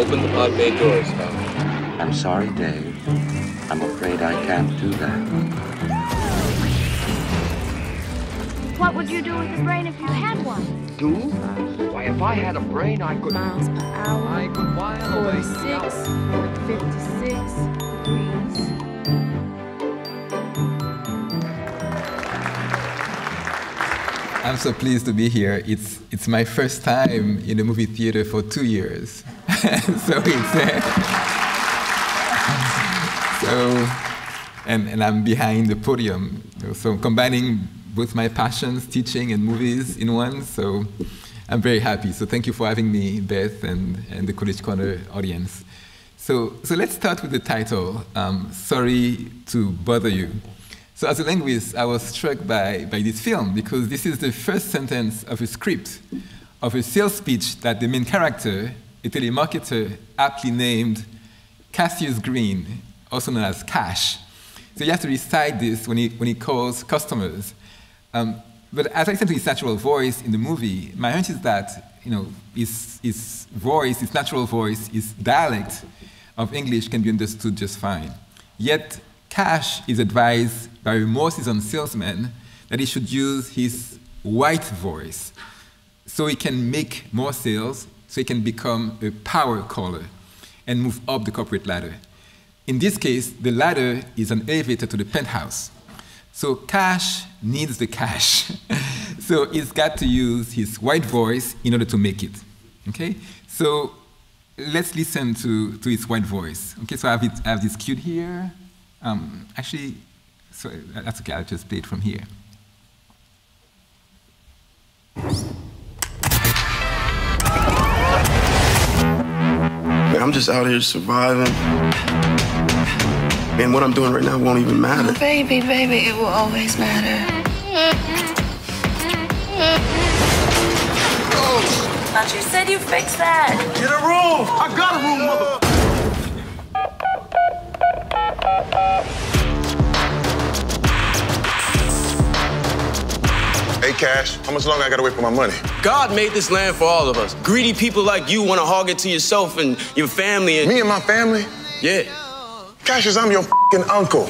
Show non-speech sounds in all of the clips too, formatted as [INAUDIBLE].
Open the pod bay doors, Doc. I'm sorry, Dave. I'm afraid I can't do that. What would you do with a brain if you had one? Do? Why, if I had a brain, I could. Miles per hour. I could while away. 46, 56 degrees. I'm so pleased to be here. It's, it's my first time in a movie theater for two years. [LAUGHS] so it's. Uh, so, and, and I'm behind the podium. So combining both my passions, teaching and movies in one. So I'm very happy. So thank you for having me, Beth, and, and the Coolidge Corner audience. So, so let's start with the title, um, Sorry to Bother You. So as a linguist, I was struck by, by this film because this is the first sentence of a script of a sales speech that the main character, a telemarketer aptly named Cassius Green, also known as Cash. So you have to recite this when he, when he calls customers. Um, but as I said to his natural voice in the movie, my hunch is that you know, his, his voice, his natural voice, his dialect of English can be understood just fine. Yet Cash is advised by a more seasoned salesman that he should use his white voice so he can make more sales, so he can become a power caller and move up the corporate ladder. In this case, the ladder is an elevator to the penthouse. So Cash needs the cash. [LAUGHS] so he's got to use his white voice in order to make it. Okay? So let's listen to, to his white voice. Okay, so I have, it, I have this cue here. Um, actually, so that's okay, I'll just play it from here. I'm just out here surviving. And what I'm doing right now won't even matter. Oh, baby, baby, it will always matter. Thought you said you fixed that. Get a room! I got a room, mother. Hey, Cash, how much longer I gotta wait for my money? God made this land for all of us. Greedy people like you want to hog it to yourself and your family and. Me and my family? Yeah. Cash is, I'm your fing uncle.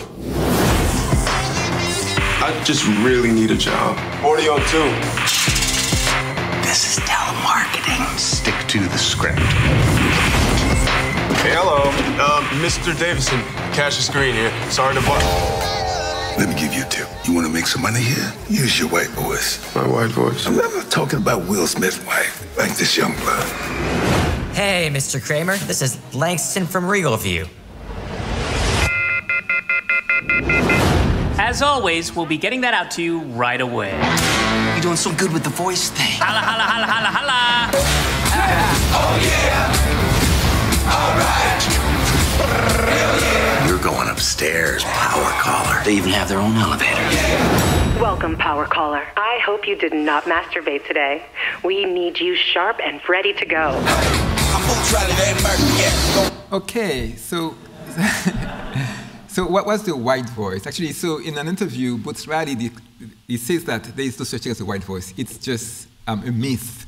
I just really need a job. 40 on two. This is telemarketing. Stick to the script. Hey, hello. Um, Mr. Davison, Cassius Green here. Sorry to bother. Let me give you a tip. You want to make some money here? Use your white voice. My white voice. I'm not talking about Will Smith's wife, like this young blood. Hey, Mr. Kramer. This is Langston from Regal View. As always, we'll be getting that out to you right away. You're doing so good with the voice thing. Holla, holla, holla, holla, holla! Going upstairs, power caller. They even have their own elevator. Welcome, Power Caller. I hope you did not masturbate today. We need you sharp and ready to go. Okay, so [LAUGHS] so what was the white voice? Actually, so in an interview, Boots Riley he says that there is no such thing as a white voice. It's just um, a myth.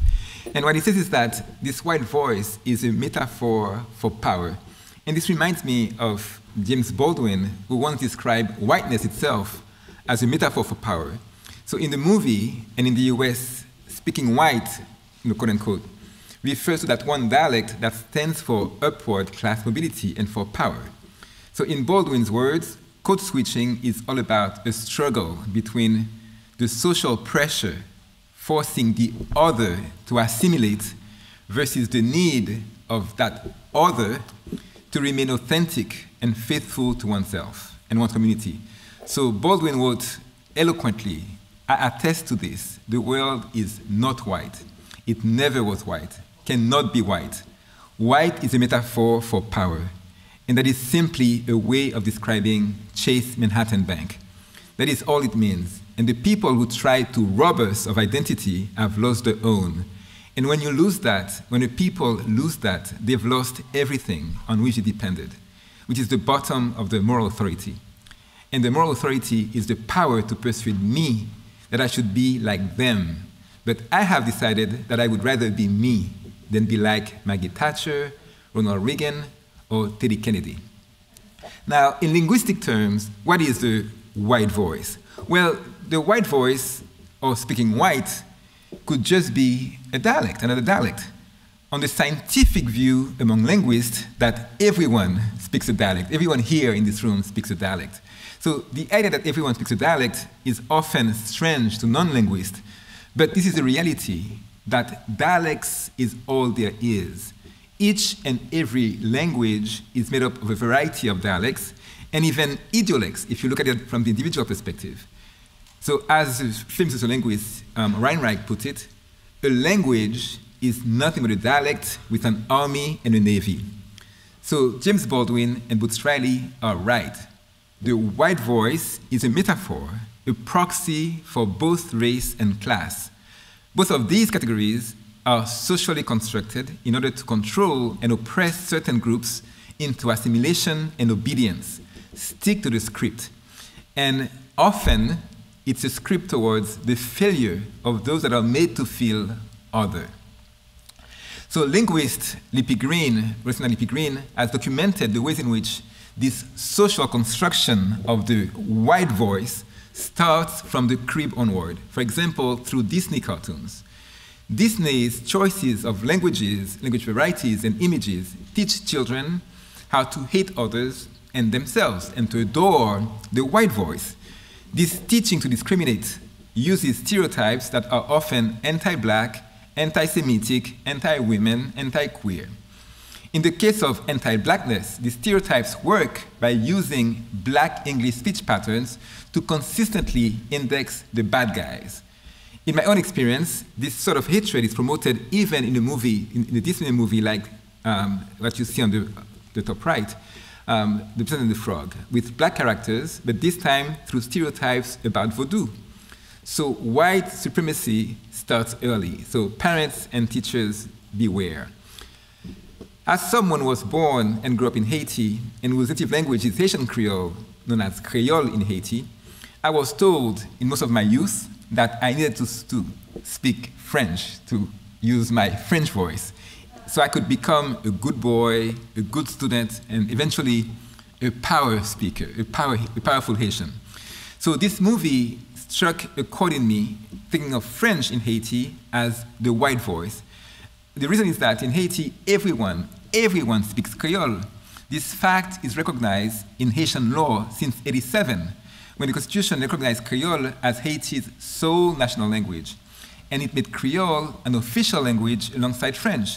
And what he says is that this white voice is a metaphor for power. And this reminds me of James Baldwin, who once described whiteness itself as a metaphor for power. So in the movie and in the US, speaking white, you know, quote unquote, refers to that one dialect that stands for upward class mobility and for power. So in Baldwin's words, code switching is all about a struggle between the social pressure forcing the other to assimilate versus the need of that other to remain authentic and faithful to oneself and one's community. So Baldwin wrote eloquently, I attest to this. The world is not white. It never was white, cannot be white. White is a metaphor for power, and that is simply a way of describing Chase Manhattan Bank. That is all it means. And the people who try to rob us of identity have lost their own. And when you lose that, when the people lose that, they've lost everything on which they depended, which is the bottom of the moral authority. And the moral authority is the power to persuade me that I should be like them. But I have decided that I would rather be me than be like Maggie Thatcher, Ronald Reagan, or Teddy Kennedy. Now, in linguistic terms, what is the white voice? Well, the white voice, or speaking white, could just be a dialect, another dialect. On the scientific view among linguists, that everyone speaks a dialect, everyone here in this room speaks a dialect. So the idea that everyone speaks a dialect is often strange to non linguists, but this is the reality that dialects is all there is. Each and every language is made up of a variety of dialects and even idiolects, if you look at it from the individual perspective. So, as famous sociolinguist um, Weinreich put it, a language is nothing but a dialect with an army and a navy. So, James Baldwin and Boots Riley are right. The white voice is a metaphor, a proxy for both race and class. Both of these categories are socially constructed in order to control and oppress certain groups into assimilation and obedience. Stick to the script. And often, it's a script towards the failure of those that are made to feel other. So linguist Lippi-Green, Rosina Lippi-Green, has documented the ways in which this social construction of the white voice starts from the crib onward. For example, through Disney cartoons. Disney's choices of languages, language varieties, and images teach children how to hate others and themselves and to adore the white voice. This teaching to discriminate uses stereotypes that are often anti black, anti Semitic, anti women, anti queer. In the case of anti blackness, the stereotypes work by using black English speech patterns to consistently index the bad guys. In my own experience, this sort of hatred is promoted even in a movie, in, in a Disney movie like um, what you see on the, the top right, um, The Princess and the Frog, with black characters, but this time through stereotypes about voodoo. So white supremacy starts early. So parents and teachers beware. As someone was born and grew up in Haiti and whose native language is Haitian Creole, known as Creole in Haiti, I was told in most of my youth that I needed to, to speak French, to use my French voice, so I could become a good boy, a good student, and eventually a power speaker, a, power, a powerful Haitian. So this movie struck a chord in me, thinking of French in Haiti as the white voice. The reason is that in Haiti, everyone, everyone speaks Creole. This fact is recognized in Haitian law since 87 when the Constitution recognized Creole as Haiti's sole national language, and it made Creole an official language alongside French.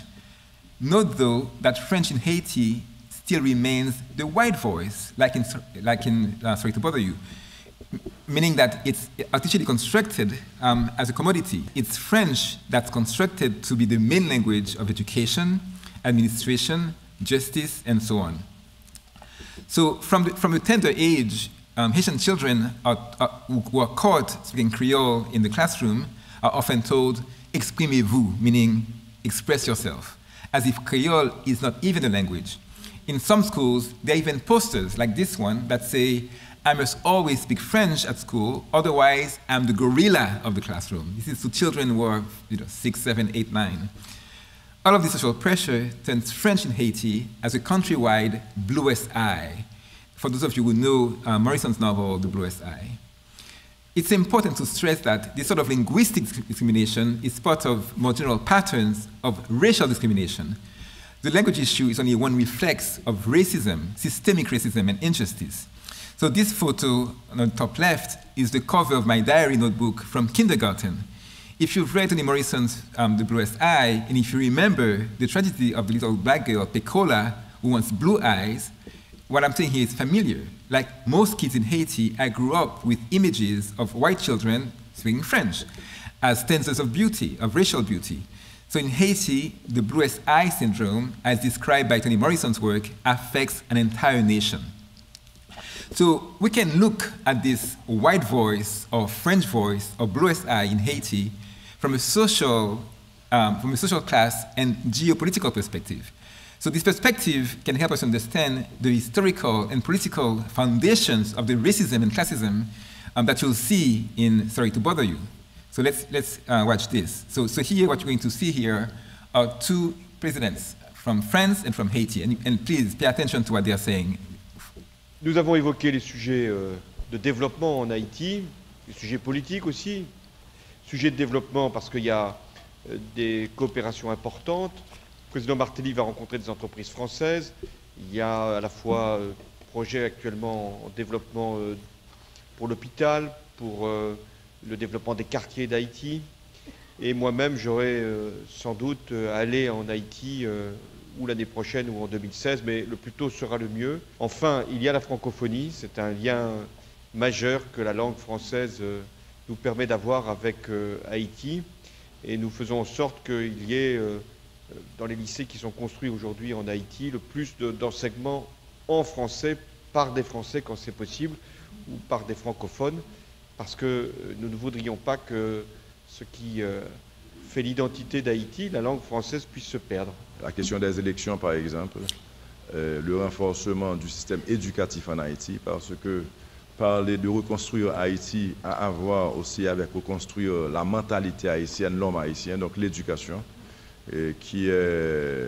Note, though, that French in Haiti still remains the white voice, like in, like in uh, Sorry to Bother You, meaning that it's artificially constructed um, as a commodity. It's French that's constructed to be the main language of education, administration, justice, and so on. So, from the, from a tender age, um, Haitian children are, are, who are caught speaking Creole in the classroom are often told, exprimez-vous, meaning express yourself, as if Creole is not even a language. In some schools, there are even posters like this one that say, I must always speak French at school, otherwise I'm the gorilla of the classroom. This is to children who are you know, six, seven, eight, nine. All of this social pressure turns French in Haiti as a countrywide bluest eye, for those of you who know uh, Morrison's novel, The Bluest Eye. It's important to stress that this sort of linguistic discrimination is part of more general patterns of racial discrimination. The language issue is only one reflex of racism, systemic racism, and injustice. So, this photo on the top left is the cover of my diary notebook from kindergarten. If you've read Toni Morrison's um, The Bluest Eye, and if you remember the tragedy of the little black girl, Pecola, who wants blue eyes, what I'm saying here is familiar. Like most kids in Haiti, I grew up with images of white children speaking French as stanzas of beauty, of racial beauty. So in Haiti, the bluest eye syndrome, as described by Toni Morrison's work, affects an entire nation. So we can look at this white voice or French voice or bluest eye in Haiti from a social, um, from a social class and geopolitical perspective. So this perspective can help us understand the historical and political foundations of the racism and classism um, that you'll see in Sorry to Bother You. So let's, let's uh, watch this. So, so here, what you're going to see here are two presidents from France and from Haiti. And, and please pay attention to what they are saying. Nous avons évoqué les sujets euh, de développement en Haïti, les sujets politiques aussi. Sujets de développement parce qu'il y a euh, des coopérations importantes. Le président Martelly va rencontrer des entreprises françaises. Il y a à la fois euh, projet actuellement en développement pour l'hôpital, pour le développement des quartiers d'Haïti. Et moi-même, j'aurai euh, sans doute aller en Haïti ou l'année prochaine ou en 2016, mais le plus tôt sera le mieux. Enfin, il y a la francophonie, c'est un lien majeur que la langue française euh, nous permet d'avoir avec euh, Haïti. Et nous faisons en sorte qu'il y ait, euh, dans les lycées qui sont construits aujourd'hui en Haïti, le plus de- d'enseignements en français par des Français quand c'est possible, ou par des francophones, parce que nous ne voudrions pas que ce qui l'identité d'Haïti, la langue française, puisse se perdre. La question des élections, par exemple, euh, le renforcement du système éducatif en Haïti, parce que parler de reconstruire Haïti a à voir aussi avec reconstruire la mentalité haïtienne, l'homme haïtien, donc l'éducation, euh, qui est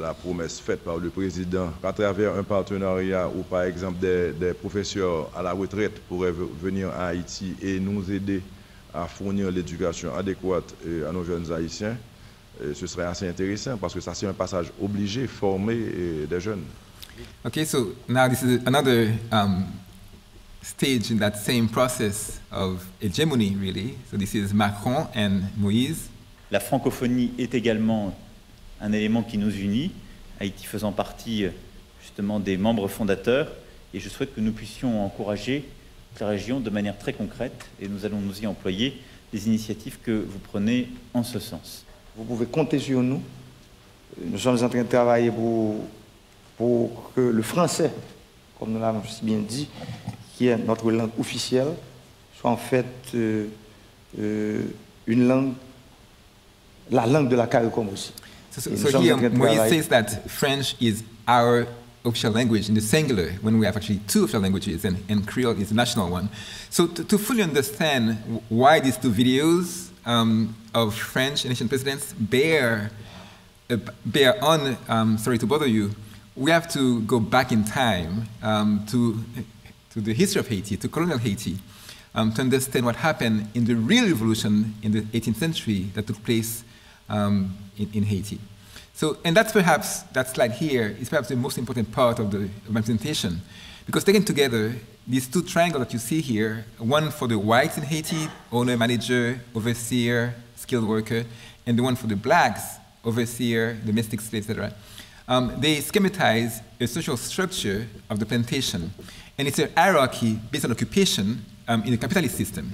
la promesse faite par le président à travers un partenariat où, par exemple, des, des professeurs à la retraite pourraient ve- venir à Haïti et nous aider à fournir l'éducation adéquate euh, à nos jeunes Haïtiens. Ce serait assez intéressant parce que ça, c'est un passage obligé, former des jeunes. Okay, so now this is another um, stage in that same process of hegemony, really. So this is Macron and Moïse. La francophonie est également un élément qui nous unit, Haïti faisant partie euh, justement des membres fondateurs, et je souhaite que nous puissions encourager la région de manière très concrète, et nous allons nous y employer des initiatives que vous prenez en ce sens. Vous pouvez compter sur nous. Nous sommes en train de travailler pour, pour que le français, comme nous l'avons si bien dit, qui est notre langue officielle, soit en fait euh, euh, une langue, la langue de la CARICOM aussi. So, so, so here, Moïse says that French is our official language in the singular, when we have actually two official languages, and, and Creole is the national one. So to, to fully understand why these two videos um, of French and Haitian presidents bear, uh, bear on, um, sorry to bother you, we have to go back in time um, to, to the history of Haiti, to colonial Haiti, um, to understand what happened in the real revolution in the 18th century that took place um, in, in Haiti. So, and that's perhaps, that slide here is perhaps the most important part of, the, my presentation. Because taken together, these two triangles that you see here, one for the whites in Haiti, owner, manager, overseer, skilled worker, and the one for the blacks, overseer, domestic slave, etc., um, they schematize a social structure of the plantation. And it's a hierarchy based on occupation um, in a capitalist system.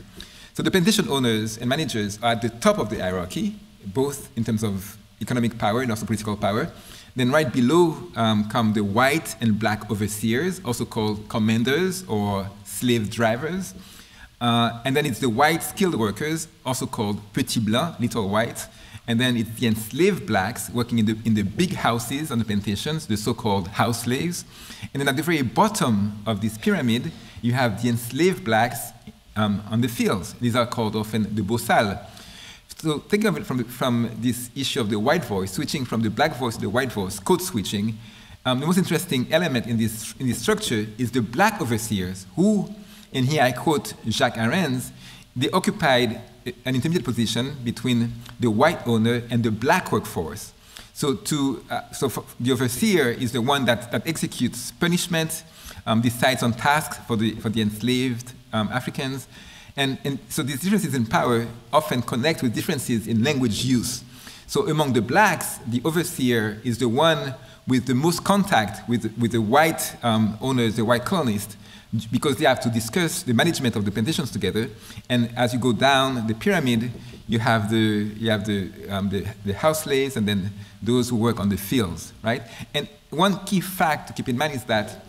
So the plantation owners and managers are at the top of the hierarchy, both in terms of economic power and also political power. Then right below um, come the white and black overseers, also called commanders or slave drivers. Uh, and then it's the white skilled workers, also called petit blanc, little white. And then it's the enslaved blacks working in the, in the big houses on the plantations, the so-called house slaves. And then at the very bottom of this pyramid, you have the enslaved blacks um, on the fields. These are called often the bosal. So think of it from, from this issue of the white voice, switching from the black voice to the white voice, code switching. Um, the most interesting element in this, in this structure is the black overseers, who, and here I quote Jacques Arends, they occupied an intermediate position between the white owner and the black workforce. So, to, uh, so the overseer is the one that, that executes punishment, um, decides on tasks for the, for the enslaved um, Africans. And, and so these differences in power often connect with differences in language use. So among the blacks, the overseer is the one with the most contact with, with the white um, owners, the white colonists, because they have to discuss the management of the plantations together. And as you go down the pyramid, you have the, you have the, um, the, the house slaves and then those who work on the fields, right? And one key fact to keep in mind is that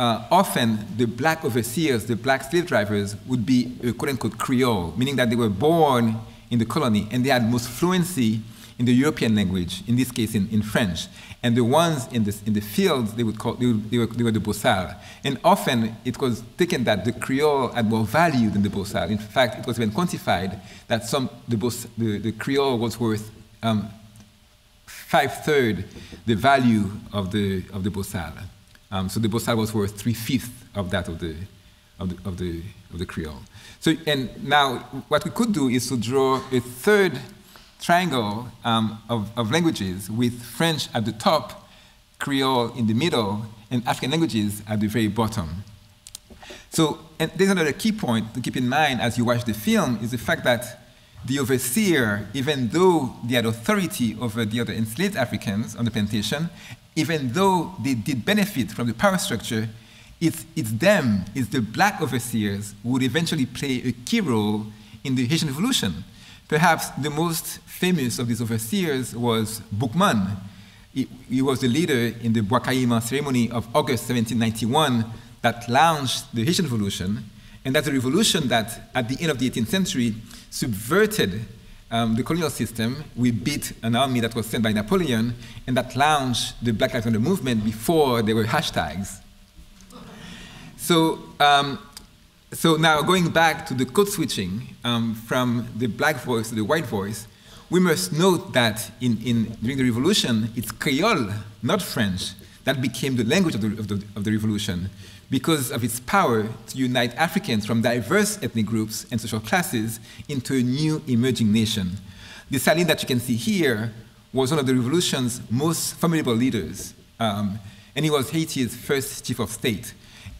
uh, often the black overseers, the black slave drivers, would be a quote unquote Creole, meaning that they were born in the colony and they had most fluency in the European language, in this case in, in French. And the ones in the, in the fields, they, would call, they, they, were, they were the Bosal. And often it was taken that the Creole had more value than the Bosal. In fact, it was even quantified that some, the, the, the Creole was worth um, five-thirds the value of the, of the Bosal. Um, so the Bosal was worth three-fifths of that of the, of the, of the, of the Creole. So, and now what we could do is to draw a third triangle um, of, of languages with French at the top, Creole in the middle, and African languages at the very bottom. So, and there's another key point to keep in mind as you watch the film is the fact that the overseer, even though they had authority over the other enslaved Africans on the plantation, even though they did benefit from the power structure, it's, it's them, it's the black overseers who would eventually play a key role in the Haitian Revolution. Perhaps the most famous of these overseers was Boukman. He, he was the leader in the Bois ceremony of August 1791 that launched the Haitian Revolution. And that's a revolution that, at the end of the 18th century, subverted um, the colonial system. We beat an army that was sent by Napoleon, and that launched the Black Lives Matter movement before there were hashtags. So, um, so now going back to the code switching um, from the black voice to the white voice, we must note that in, in, during the revolution, it's Creole, not French, that became the language of the, of, the, of the revolution because of its power to unite Africans from diverse ethnic groups and social classes into a new emerging nation. Dessalines that you can see here was one of the revolution's most formidable leaders, um, and he was Haiti's first chief of state.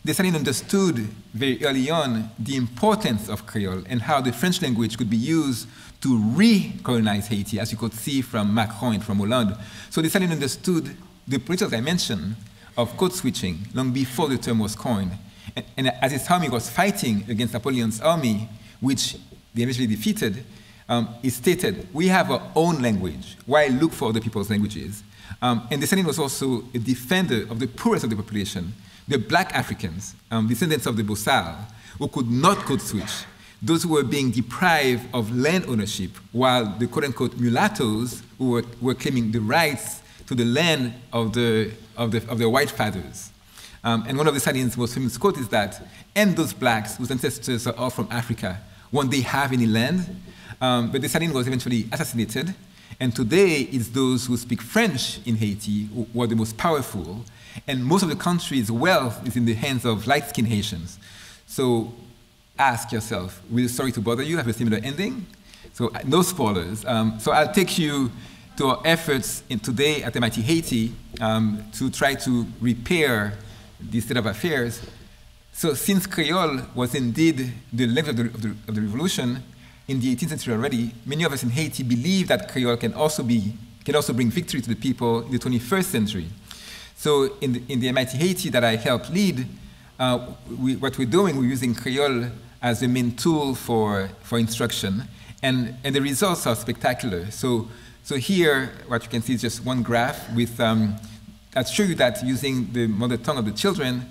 Dessalines understood very early on the importance of Creole and how the French language could be used to recolonize Haiti, as you could see from Macron and from Hollande. So Dessalines understood the political dimension of code switching long before the term was coined. And, and, as his army was fighting against Napoleon's army, which they eventually defeated, um, he stated, We have our own language. Why look for other people's languages? Um, and Dessalines was also a defender of the poorest of the population, the black Africans, um, descendants of the Bosal, who could not code switch, those who were being deprived of land ownership, while the quote unquote mulattoes who were, were claiming the rights to the land of, the, of, the, of their white fathers. Um, and one of Dessalines' most famous quotes is that, and those blacks whose ancestors are all from Africa, won't they have any land? Um, but Dessalines was eventually assassinated, and today it's those who speak French in Haiti who, who are the most powerful, and most of the country's wealth is in the hands of light-skinned Haitians. So ask yourself, will the story to bother you have a similar ending? So no spoilers. Um, so I'll take you to our efforts in today at MIT Haiti um, to try to repair this state of affairs. So since Creole was indeed the language of the, of the, of the revolution in the 18th century already, many of us in Haiti believe that Creole can also be can also bring victory to the people in the 21st century. So in the, in the MIT Haiti that I helped lead, uh, we, what we're doing, we're using Creole as the main tool for, for instruction, and, and the results are spectacular. So, so here, what you can see is just one graph with, um, that show you that using the mother tongue of the children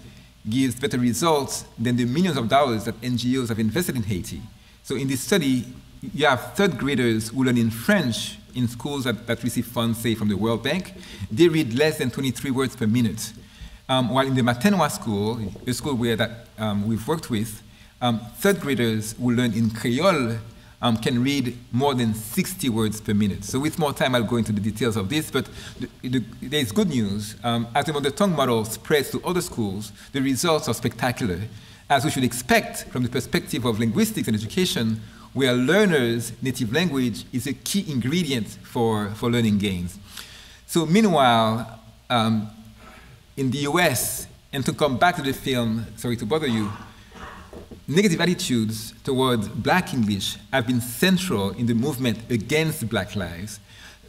gives better results than the millions of dollars that NGOs have invested in Haiti. So in this study, you have third graders who learn in French in schools that, that receive funds, say, from the World Bank, they read less than 23 words per minute. Um, while in the Matenoa school, a school where that, um, we've worked with, um, third graders who learn in Creole um, can read more than 60 words per minute. So with more time, I'll go into the details of this, but the, the, there's good news. Um, as the mother tongue model spreads to other schools, the results are spectacular, as we should expect from the perspective of linguistics and education, where learners' native language is a key ingredient for, for learning gains. So meanwhile, um, in the US, and to come back to the film, sorry to bother you, negative attitudes towards black English have been central in the movement against black lives.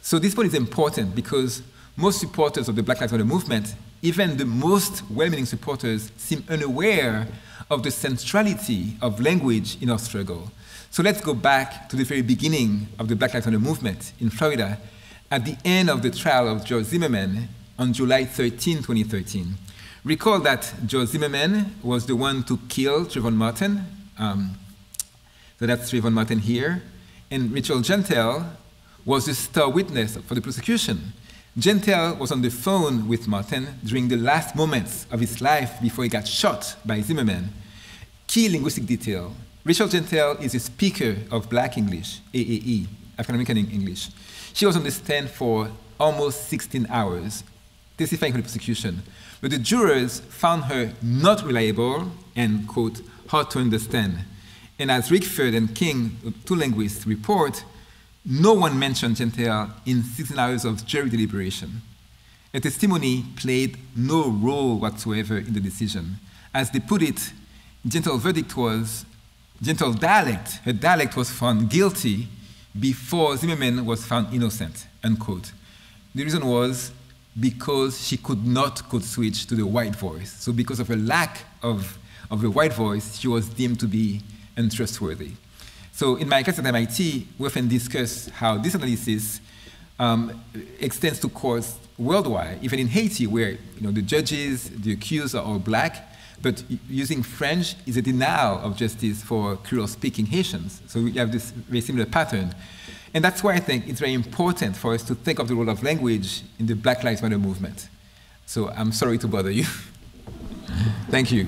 So this point is important because most supporters of the Black Lives Matter movement, even the most well-meaning supporters, seem unaware of the centrality of language in our struggle. So let's go back to the very beginning of the Black Lives Matter movement in Florida at the end of the trial of George Zimmerman on July 13, 2013. Recall that George Zimmerman was the one to kill Trayvon Martin. Um, so that's Trayvon Martin here. And Rachel Jeantel was the star witness for the prosecution. Jeantel was on the phone with Martin during the last moments of his life before he got shot by Zimmerman. Key linguistic detail Rachel Jeantel is a speaker of Black English, AAE, African American English. She was on the stand for almost 16 hours, testifying for the prosecution. But the jurors found her not reliable and, quote, hard to understand. And as Rickford and King, two linguists, report, no one mentioned Jeantel in 16 hours of jury deliberation. Her testimony played no role whatsoever in the decision. As they put it, Jeantel verdict was, Jeantel dialect, her dialect was found guilty before Zimmerman was found innocent, unquote. The reason was because she could not code switch to the white voice. So because of a lack of, of the white voice, she was deemed to be untrustworthy. So in my class at MIT, we often discuss how this analysis um, extends to courts worldwide, even in Haiti, where you know, the judges, the accused are all black, but using French is a denial of justice for Creole-speaking Haitians. So we have this very similar pattern. And that's why I think it's very important for us to think of the role of language in the Black Lives Matter movement. So I'm sorry to bother you. [LAUGHS] Thank you.